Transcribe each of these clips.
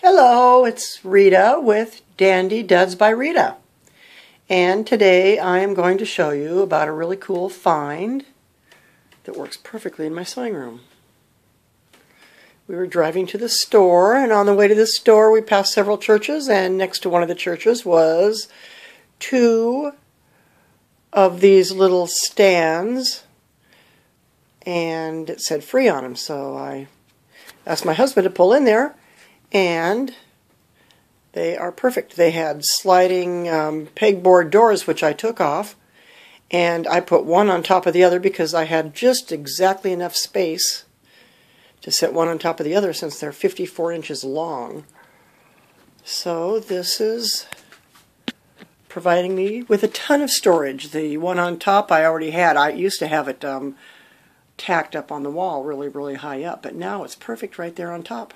Hello, it's Rita with Dandy Duds by Rita. And today I am going to show you about a really cool find that works perfectly in my sewing room. We were driving to the store, and on the way to the store, we passed several churches, and next to one of the churches was two of these little stands, and it said free on them. So I asked my husband to pull in there and they are perfect. They had sliding um, pegboard doors, which I took off, and I put one on top of the other because I had just exactly enough space to set one on top of the other since they're 54 inches long. So this is providing me with a ton of storage. The one on top I already had. I used to have it um, tacked up on the wall really, really high up, but now it's perfect right there on top.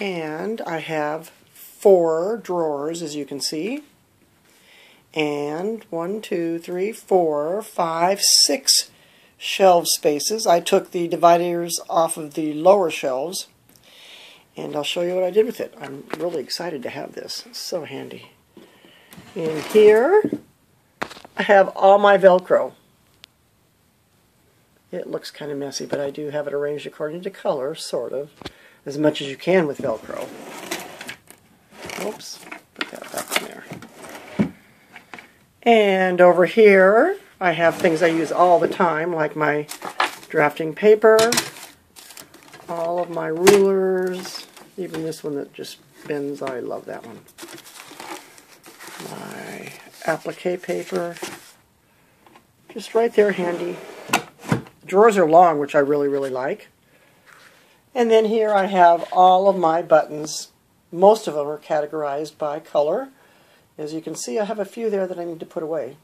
And I have four drawers, as you can see. And one, two, three, four, five, six shelf spaces. I took the dividers off of the lower shelves. And I'll show you what I did with it. I'm really excited to have this. It's so handy. In here, I have all my Velcro. It looks kind of messy, but I do have it arranged according to color, sort of as much as you can with Velcro. Oops, put that back in there. And over here, I have things I use all the time, like my drafting paper, all of my rulers, even this one that just bends, I love that one. My applique paper, just right there handy. Drawers are long, which I really, really like. And then here I have all of my buttons. Most of them are categorized by color. As you can see, I have a few there that I need to put away.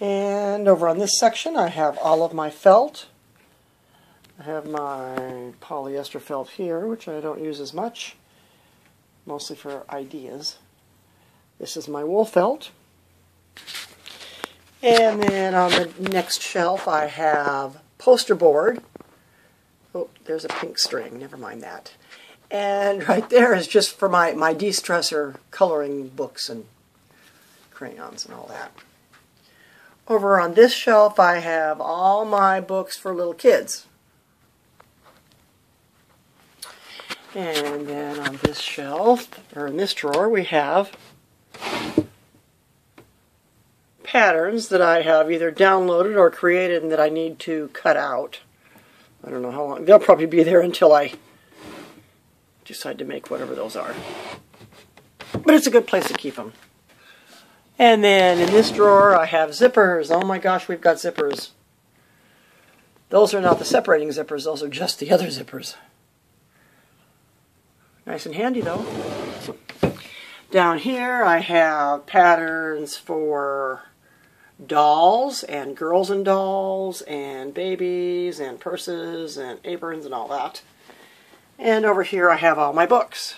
And over on this section, I have all of my felt. I have my polyester felt here, which I don't use as much, mostly for ideas. This is my wool felt. And then on the next shelf, I have poster board. Oh, there's a pink string. Never mind that. And right there is just for my, my de-stressor coloring books and crayons and all that. Over on this shelf, I have all my books for little kids. And then on this shelf, or in this drawer, we have patterns that I have either downloaded or created and that I need to cut out. I don't know how long. They'll probably be there until I decide to make whatever those are. But it's a good place to keep them. And then in this drawer I have zippers. Oh my gosh, we've got zippers. Those are not the separating zippers, those are just the other zippers. Nice and handy though. Down here I have patterns for dolls and girls and dolls and babies and purses and aprons and all that. And over here I have all my books.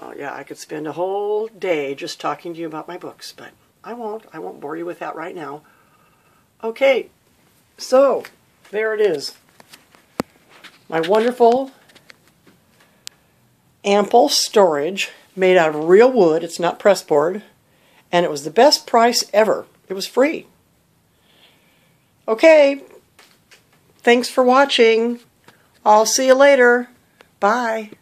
Oh yeah, I could spend a whole day just talking to you about my books, but I won't. I won't bore you with that right now. Okay, so there it is. My wonderful ample storage made out of real wood. It's not pressboard and it was the best price ever. It was free. Okay, thanks for watching. I'll see you later. Bye.